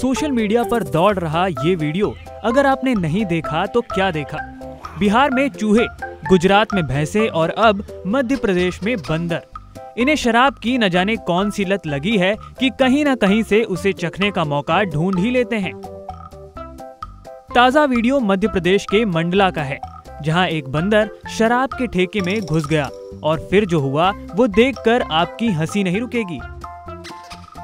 Social media पर दौड़ रहा ये वीडियो अगर आपने नहीं देखा तो क्या देखा? बिहार में चूहे, गुजरात में भैंसे और अब मध्य प्रदेश में बंदर। इन्हें शराब की न जाने कौन सी लत लगी है कि कहीं न कहीं से उसे चखने का मौका ढूंढ ही लेते हैं। ताज़ा वीडियो मध्य प्रदेश के मंडला का है, जहाँ एक बंदर शराब के ठेके में घुस गया और फिर जो हुआ, वो देखकर आपकी हँसी नहीं रुकेगी।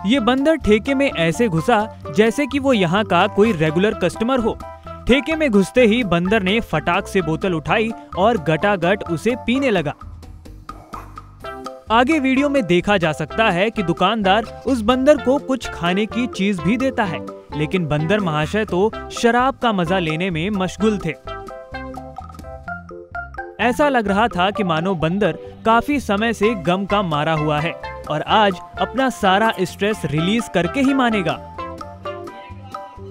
ये बंदर ठेके में ऐसे घुसा जैसे कि वो यहाँ का कोई रेगुलर कस्टमर हो। ठेके में घुसते ही बंदर ने फटाक से बोतल उठाई और गटागट उसे पीने लगा। आगे वीडियो में देखा जा सकता है कि दुकानदार उस बंदर को कुछ खाने की चीज़ भी देता है, लेकिन बंदर महाशय तो शराब का मज़ा लेने में मशगुल थे। ऐसा लग रहा था कि मानो बंदर काफ़ी समय से गम का मारा हुआ है। और आज अपना सारा स्ट्रेस रिलीज़ करके ही मानेगा।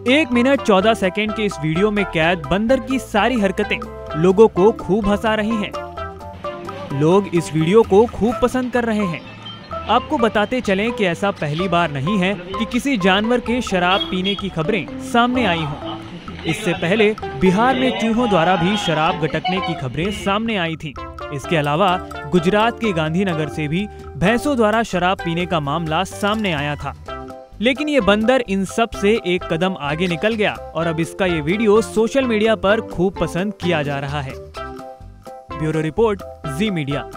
एक मिनट चौदह सेकेंड के इस वीडियो में कैद, बंदर की सारी हरकतें लोगों को खूब हंसा रही हैं। लोग इस वीडियो को खूब पसंद कर रहे हैं। आपको बताते चलें कि ऐसा पहली बार नहीं है कि किसी जानवर के शराब पीने की खबरें सामने आई हों। इससे पहले बिहार में चूहों द्वारा भी शराब गटकने की खबरें सामने आई थी। इसके अलावा गुजरात के गांधीनगर से भी भैंसों द्वारा शराब पीने का मामला सामने आया था। लेकिन ये बंदर इन सबसे एक कदम आगे निकल गया और अब इसका ये वीडियो सोशल मीडिया पर खूब पसंद किया जा रहा है। Bureau report, Zee media.